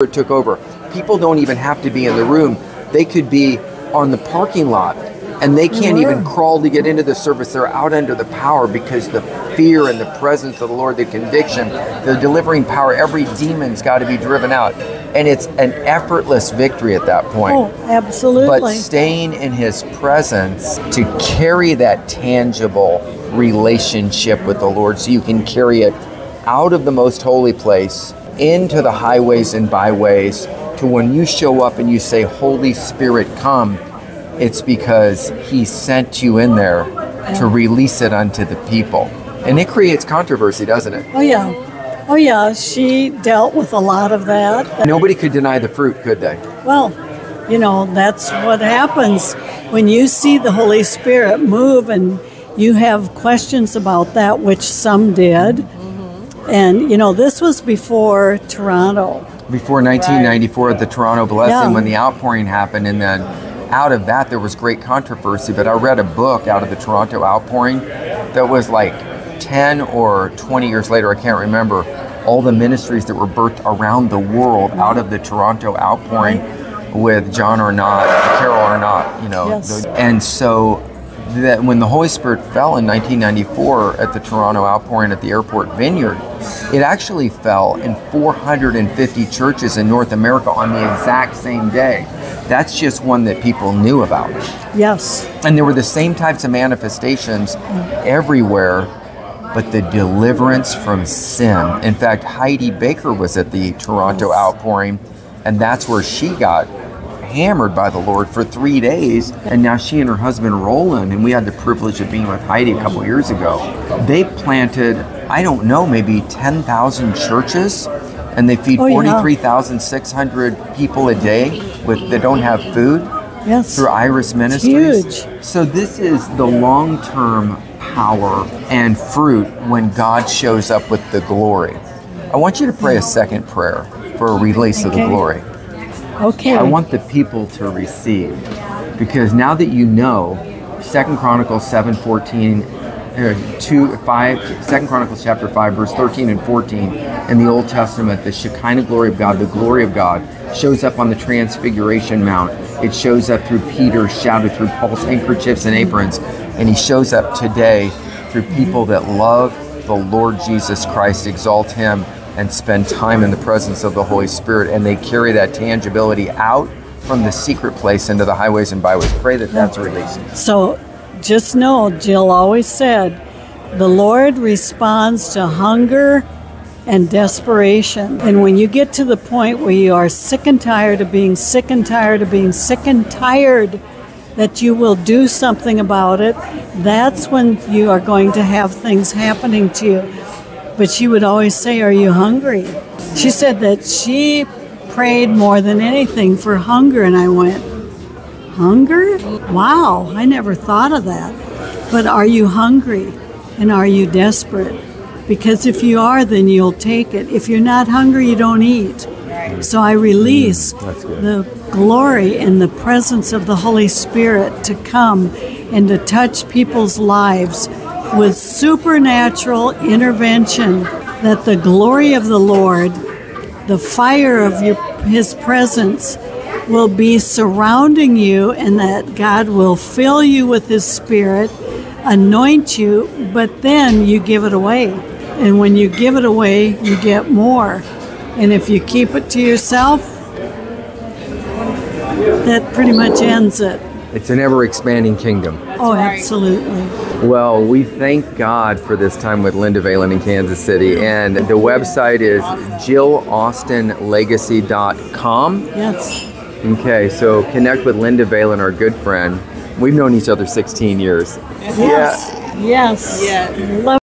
Spirit took over. People don't even have to be in the room. They could be on the parking lot and they can't even crawl to get into the service. They're out under the power because the fear and the presence of the Lord, the conviction, the delivering power, every demon's got to be driven out. And it's an effortless victory at that point. Oh, absolutely. But staying in his presence to carry that tangible relationship with the Lord so you can carry it out of the most holy place into the highways and byways to when you show up and you say, Holy Spirit, come, it's because he sent you in there to release it unto the people. And it creates controversy, doesn't it? oh, yeah. Oh, yeah. She dealt with a lot of that. Nobody could deny the fruit, could they? Well, you know, that's what happens when you see the Holy Spirit move and you have questions about that, which some did. And, you know, this was before Toronto. Before 1994, at the Toronto blessing, Yeah. when the outpouring happened, and then out of that there was great controversy. But I read a book out of the Toronto outpouring that was like 10 or 20 years later, I can't remember, all the ministries that were birthed around the world out of the Toronto outpouring with John Arnott, Carol Arnott, you know. Yes. And so that when the Holy Spirit fell in 1994 at the Toronto outpouring at the airport vineyard, it actually fell in 450 churches in North America on the exact same day. That's just one that people knew about. Yes. And there were the same types of manifestations everywhere, but the deliverance from sin. In fact, Heidi Baker was at the Toronto outpouring, and that's where she got hammered by the Lord for three days. And now she and her husband Rolland, and we had the privilege of being with Heidi a couple years ago. They planted, I don't know, maybe 10,000 churches. And they feed Oh, yeah. 43,600 people a day with that don't have food Yes. through Iris Ministries. huge. So this is the long-term power and fruit when God shows up with the glory. I want you to pray a second prayer for a release of the glory. Okay. I want the people to receive because now that you know Second Chronicles 7:14 uh, 2 5 Second Chronicles chapter 5 verse 13 and 14 in the Old Testament the Shekinah glory of God the glory of God shows up on the transfiguration mount it shows up through Peter's shadow through Paul's handkerchiefs and aprons and he shows up today through people that love the Lord Jesus Christ exalt him and spend time in the presence of the Holy Spirit, and they carry that tangibility out from the secret place into the highways and byways. Pray that that's released. So just know, Jill always said, the Lord responds to hunger and desperation. And when you get to the point where you are sick and tired of being sick and tired of being sick and tired, that you will do something about it, that's when you are going to have things happening to you. But she would always say, Are you hungry? She said that she prayed more than anything for hunger. And I went, Hunger? Wow, I never thought of that. But are you hungry? And are you desperate? Because if you are, then you'll take it. If you're not hungry, you don't eat. So I release mm, good. the glory and the presence of the Holy Spirit to come and to touch people's lives with supernatural intervention that the glory of the Lord, the fire of your, His presence, will be surrounding you, and that God will fill you with His Spirit, anoint you, but then you give it away. And when you give it away, you get more. And if you keep it to yourself, that pretty much ends it. It's an ever expanding kingdom. Oh, absolutely. Well, we thank God for this time with Linda Valen in Kansas City. And the website is jillaustinlegacy.com. Yes. Okay, so connect with Linda Valen, our good friend. We've known each other 16 years. Yes. Yes. Yes. Love